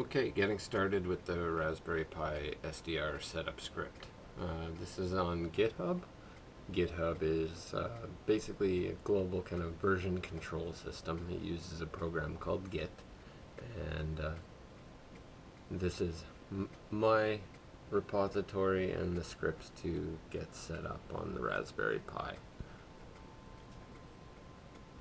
Okay, getting started with the Raspberry Pi SDR setup script. Uh, this is on GitHub. GitHub is uh, basically a global kind of version control system. It uses a program called Git, and uh, this is my repository and the scripts to get set up on the Raspberry Pi.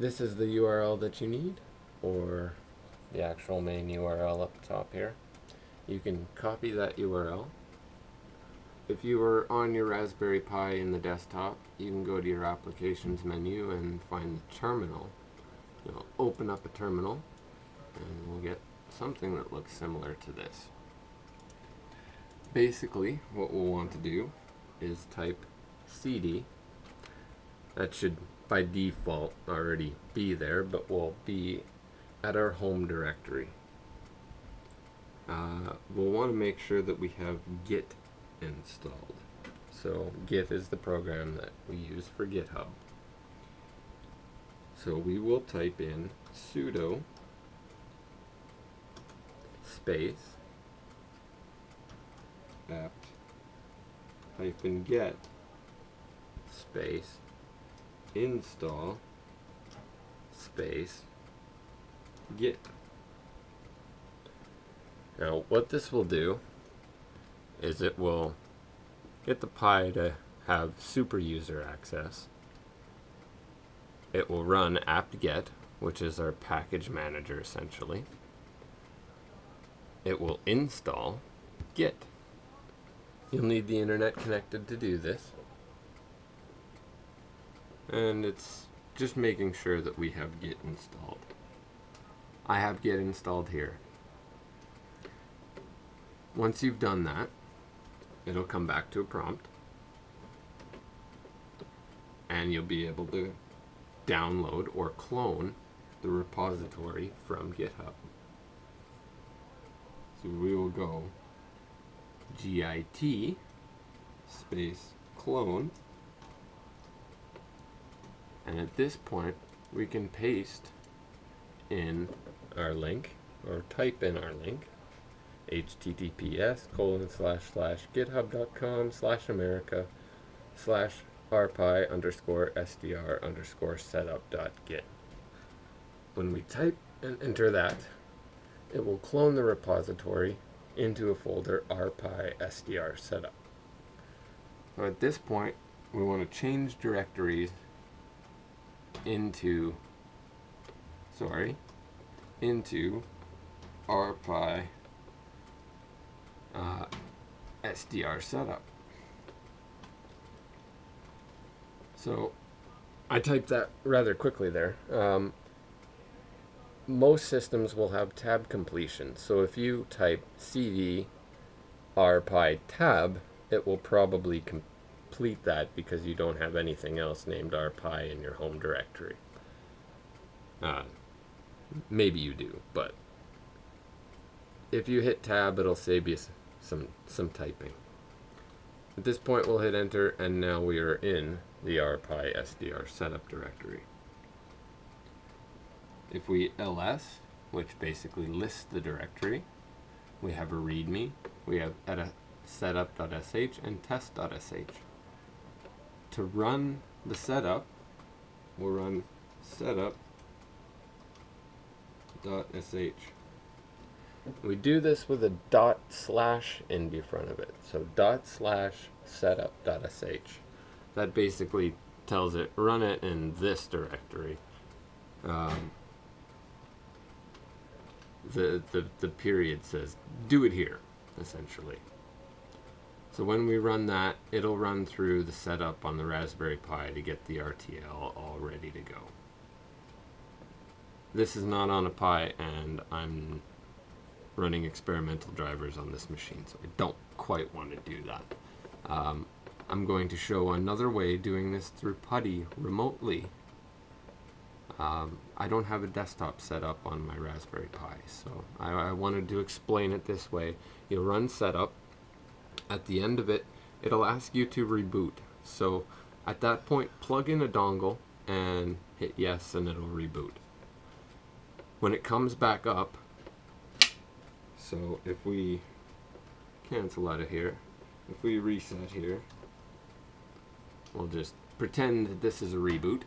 This is the URL that you need, or the actual main URL up top here. You can copy that URL. If you were on your Raspberry Pi in the desktop, you can go to your applications menu and find the terminal. You'll open up a terminal and we'll get something that looks similar to this. Basically, what we'll want to do is type cd. That should by default already be there, but will be at our home directory. Uh, we'll want to make sure that we have Git installed. So Git is the program that we use for GitHub. So we will type in sudo space apt hyphen get space install space Git. Now what this will do is it will get the Pi to have super user access. It will run apt-get, which is our package manager essentially. It will install Git. You'll need the internet connected to do this. And it's just making sure that we have Git installed. I have Git installed here. Once you've done that, it'll come back to a prompt. And you'll be able to download or clone the repository from GitHub. So we will go git space clone and at this point we can paste in our link or type in our link https colon slash slash github.com slash Emerica slash rpi underscore sdr underscore setup dot git. When we type and enter that, it will clone the repository into a folder rpi sdr setup. Now at this point, we want to change directories into, sorry, into RPi uh, SDR setup. So I typed that rather quickly there. Um, most systems will have tab completion. So if you type cd rpi tab, it will probably complete that because you don't have anything else named rpi in your home directory. Uh, Maybe you do, but if you hit tab, it'll save you some, some typing. At this point, we'll hit enter, and now we are in the RPi SDR setup directory. If we ls, which basically lists the directory, we have a readme, we have setup.sh and test.sh. To run the setup, we'll run setup sh. We do this with a dot slash in front of it. So dot slash setup dot sh. That basically tells it run it in this directory. Um, the, the, the period says do it here, essentially. So when we run that, it'll run through the setup on the Raspberry Pi to get the RTL all ready to go this is not on a Pi and I'm running experimental drivers on this machine so I don't quite want to do that. Um, I'm going to show another way doing this through PuTTY remotely. Um, I don't have a desktop set up on my Raspberry Pi so I, I wanted to explain it this way. You'll run setup. At the end of it it'll ask you to reboot so at that point plug in a dongle and hit yes and it'll reboot when it comes back up, So if we cancel out of here, if we reset here, we'll just pretend that this is a reboot.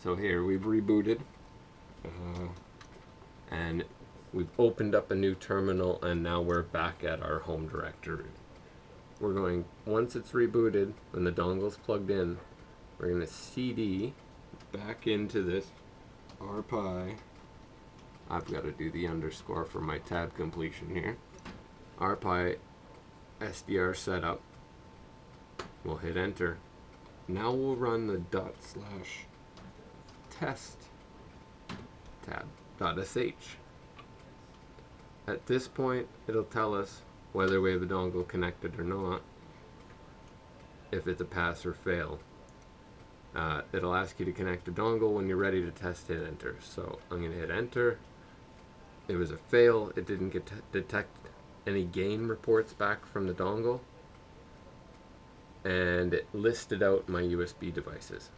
So here we've rebooted, uh, and we've opened up a new terminal, and now we're back at our home directory. We're going once it's rebooted, when the dongle's plugged in, we're going to CD back into this RPi. I've got to do the underscore for my tab completion here. RPi SDR setup. We'll hit enter. Now we'll run the dot slash test tab dot sh. At this point, it'll tell us whether we have a dongle connected or not, if it's a pass or fail. Uh, it'll ask you to connect a dongle when you're ready to test hit enter. So I'm going to hit enter. It was a fail. It didn't get detect any gain reports back from the dongle. And it listed out my USB devices.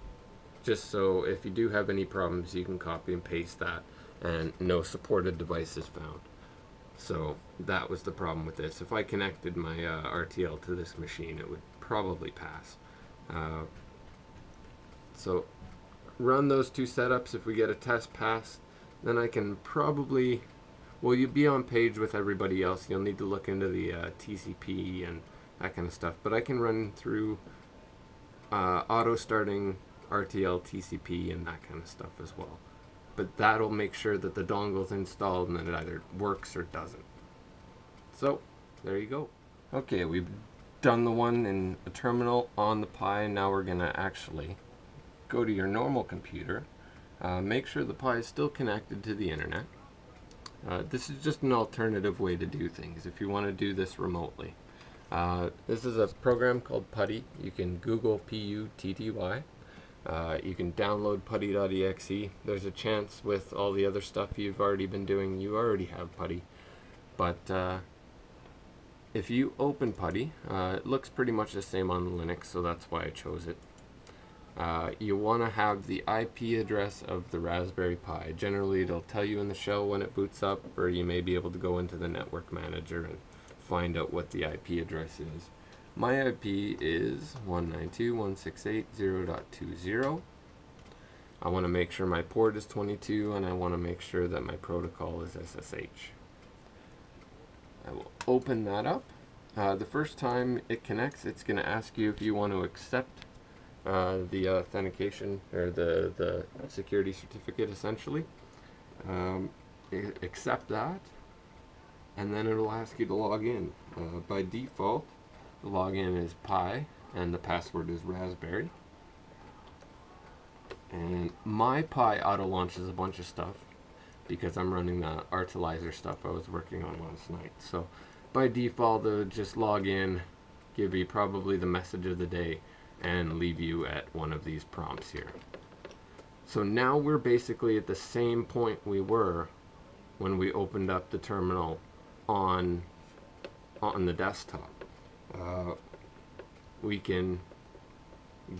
Just so if you do have any problems, you can copy and paste that and no supported devices found. So that was the problem with this. If I connected my uh, RTL to this machine, it would probably pass. Uh, so run those two setups. If we get a test pass, then I can probably, well, you'll be on page with everybody else. You'll need to look into the uh, TCP and that kind of stuff. But I can run through uh, auto starting RTL, TCP, and that kind of stuff as well. But that'll make sure that the dongle's installed and that it either works or doesn't. So, there you go. Okay, we've done the one in a terminal on the Pi. Now we're going to actually go to your normal computer, uh, make sure the Pi is still connected to the internet. Uh, this is just an alternative way to do things if you want to do this remotely. Uh, this is a program called Putty. You can Google P-U-T-T-Y. Uh, you can download putty.exe. There's a chance with all the other stuff you've already been doing, you already have Putty. But uh, if you open Putty, uh, it looks pretty much the same on Linux, so that's why I chose it. Uh, you want to have the IP address of the Raspberry Pi. Generally, it'll tell you in the shell when it boots up, or you may be able to go into the network manager and find out what the IP address is. My IP is 192.168.0.20. I want to make sure my port is 22, and I want to make sure that my protocol is SSH. I will open that up. Uh, the first time it connects, it's going to ask you if you want to accept uh, the authentication or the, the security certificate essentially. Um, accept that and then it'll ask you to log in. Uh, by default, the login is Pi and the password is Raspberry. And my Pi auto launches a bunch of stuff because I'm running the Artilizer stuff I was working on last night. So by default, it'll just log in, give you probably the message of the day, and leave you at one of these prompts here. So now we're basically at the same point we were when we opened up the terminal on on the desktop. Uh, we can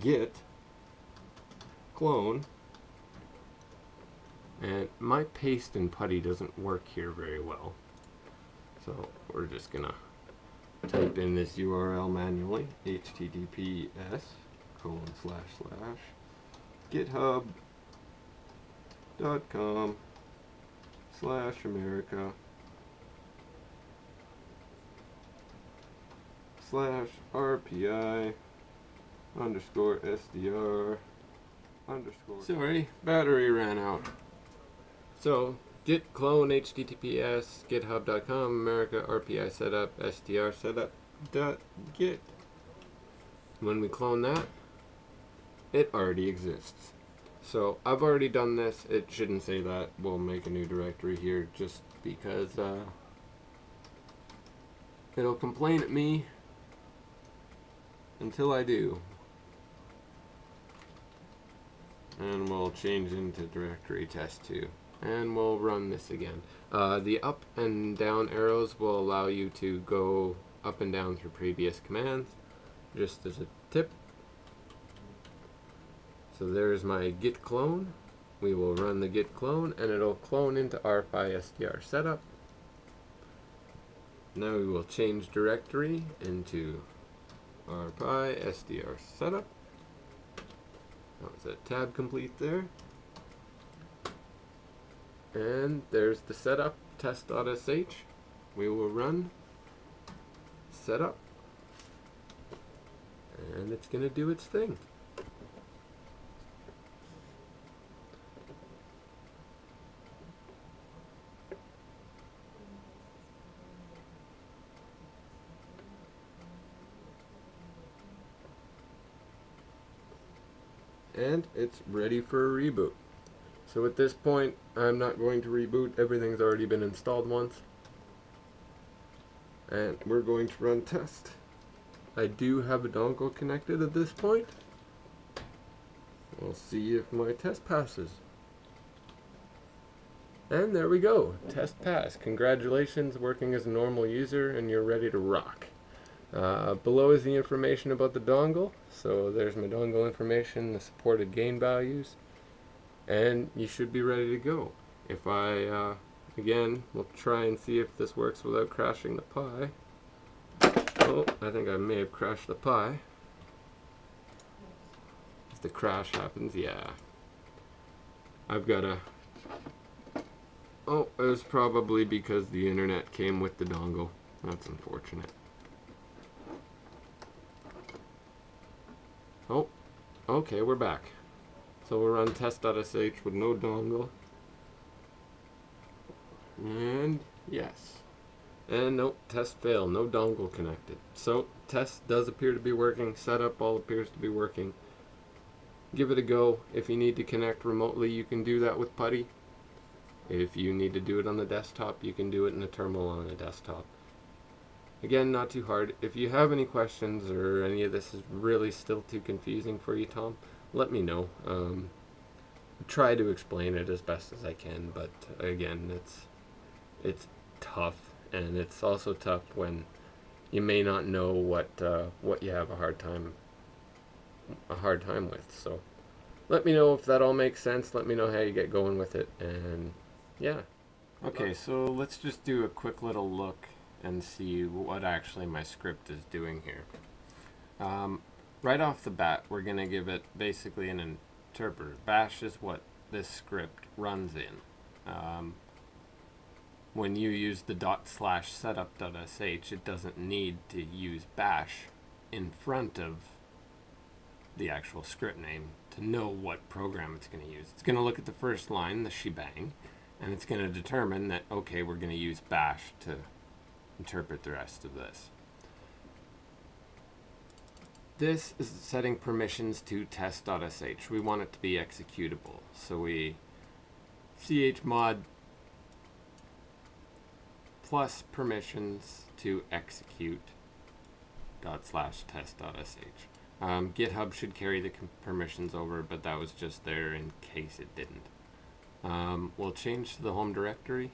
git clone and my paste and putty doesn't work here very well so we're just gonna type in this URL manually, https colon slash slash github.com slash Emerica slash RPI underscore SDR underscore. Sorry, battery ran out. So git clone https github.com Emerica rpi setup str setup dot git. When we clone that it already exists. So I've already done this. It shouldn't say that. We'll make a new directory here just because uh, it'll complain at me until I do. And we'll change into directory test 2 and we'll run this again. Uh, the up and down arrows will allow you to go up and down through previous commands, just as a tip. So there's my git clone. We will run the git clone and it'll clone into RPi SDR setup. Now we will change directory into rpi sdr setup. That was a tab complete there. And there's the setup test.sh. We will run setup and it's going to do its thing. and it's ready for a reboot. So at this point, I'm not going to reboot. Everything's already been installed once. And we're going to run test. I do have a dongle connected at this point. We'll see if my test passes. And there we go. Test pass. Congratulations, working as a normal user, and you're ready to rock. Uh, below is the information about the dongle. So there's my dongle information, the supported gain values, and you should be ready to go. If I, uh, again, we'll try and see if this works without crashing the Pi. Oh, I think I may have crashed the Pi. If the crash happens, yeah. I've got a... Oh, it was probably because the internet came with the dongle. That's unfortunate. Oh, okay, we're back. So we'll run test.sh with no dongle. And yes. And nope, test failed, no dongle connected. So test does appear to be working, setup all appears to be working. Give it a go. If you need to connect remotely, you can do that with PuTTY. If you need to do it on the desktop, you can do it in a terminal on a desktop. Again, not too hard. If you have any questions or any of this is really still too confusing for you, Tom, let me know. Um, try to explain it as best as I can, but again, it's it's tough, and it's also tough when you may not know what uh, what you have a hard time a hard time with. So, let me know if that all makes sense. Let me know how you get going with it, and yeah. Okay, so let's just do a quick little look and see what actually my script is doing here. Um, right off the bat, we're going to give it basically an interpreter. Bash is what this script runs in. Um, when you use the dot slash setup.sh, it doesn't need to use bash in front of the actual script name to know what program it's going to use. It's going to look at the first line, the shebang, and it's going to determine that, okay, we're going to use bash to interpret the rest of this. This is setting permissions to test.sh. We want it to be executable. So we chmod plus permissions to execute dot slash test.sh. Um, GitHub should carry the permissions over, but that was just there in case it didn't. Um, we'll change to the home directory.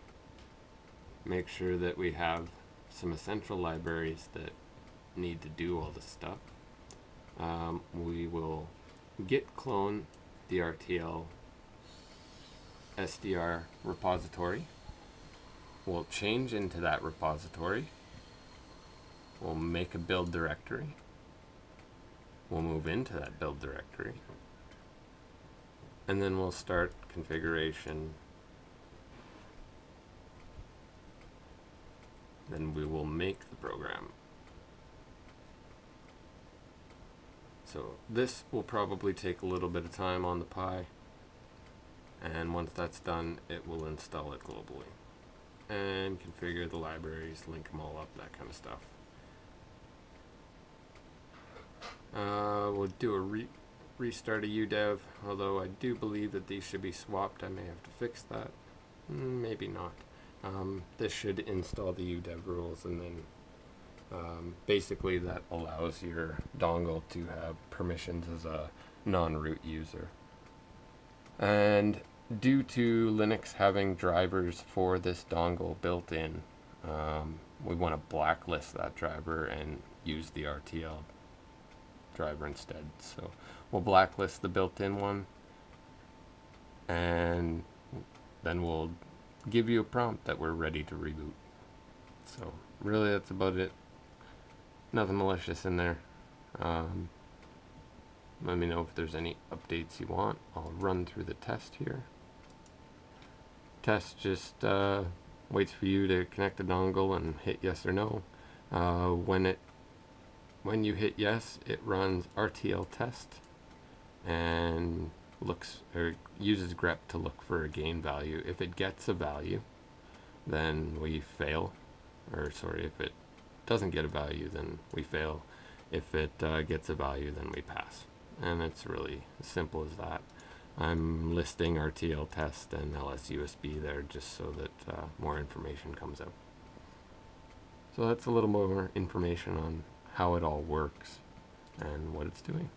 Make sure that we have some essential libraries that need to do all this stuff. Um, we will git clone the RTL SDR repository. We'll change into that repository. We'll make a build directory. We'll move into that build directory. And then we'll start configuration then we will make the program. So this will probably take a little bit of time on the Pi and once that's done it will install it globally and configure the libraries, link them all up, that kind of stuff. Uh, we'll do a re restart of UDEV, although I do believe that these should be swapped. I may have to fix that. Mm, maybe not. Um, this should install the UDEV rules and then um, basically that allows your dongle to have permissions as a non-root user. And due to Linux having drivers for this dongle built in, um, we want to blacklist that driver and use the RTL driver instead. So we'll blacklist the built-in one and then we'll give you a prompt that we're ready to reboot. So really, that's about it. Nothing malicious in there. Um, let me know if there's any updates you want. I'll run through the test here. Test just uh, waits for you to connect the dongle and hit yes or no. Uh, when it when you hit yes, it runs RTL test and looks or uses grep to look for a gain value. If it gets a value, then we fail. Or sorry, if it doesn't get a value, then we fail. If it uh, gets a value, then we pass. And it's really as simple as that. I'm listing RTL test and LSUSB there just so that uh, more information comes out. So that's a little more information on how it all works and what it's doing.